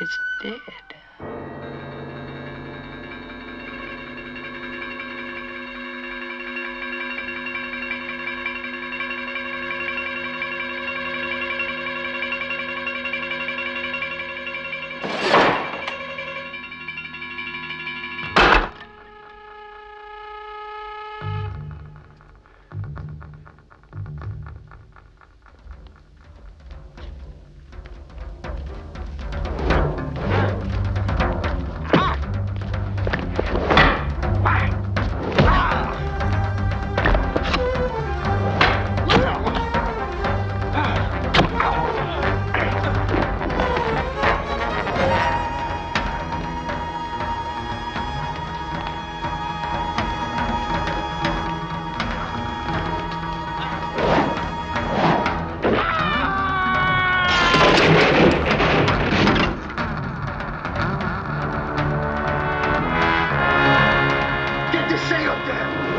it's dead. Shake up there!